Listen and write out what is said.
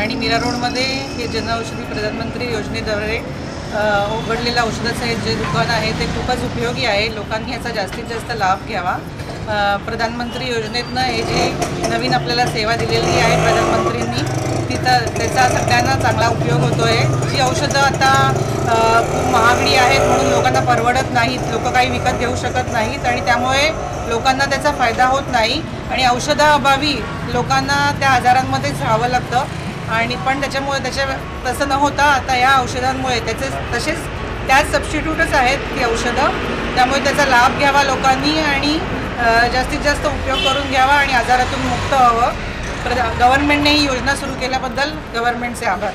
आणि मीरा रोडमध्ये हे जनऔषधी प्रधानमंत्री योजनेद्वारे उघडलेलं औषधाचं हे जे दुकान आहे ते खूपच उपयोगी आहे. लोकांनी याचा जास्तीत जास्त लाभ घ्यावा. प्रधानमंत्री योजनेतनं हे जे नवीन आपल्याला सेवा दिलेली आहे प्रधानमंत्रींनी तिथं त्याचा सगळ्यांना चांगला उपयोग होतो आहे जी औषधं आता खूप महागडी आहेत म्हणून लोकांना परवडत नाहीत. लोक काही विकत घेऊ शकत नाहीत आणि त्यामुळे लोकांना त्याचा फायदा होत नाही. आणि औषधाअभावी लोकांना त्या आजारांमध्येच राहावं लागतं. आणि पण त्याच्यामुळे त्याच्या तसं न होता आता या औषधांमुळे त्याचे तसेच त्याच सबस्टिट्यूटच आहेत ती औषधं. त्यामुळे त्याचा लाभ घ्यावा लोकांनी आणि जास्तीत जास्त उपयोग करून घ्यावा आणि आजारातून मुक्त व्हावं. प्र गव्हर्नमेंटने ही योजना सुरू केल्याबद्दल गव्हर्नमेंटचे आभार.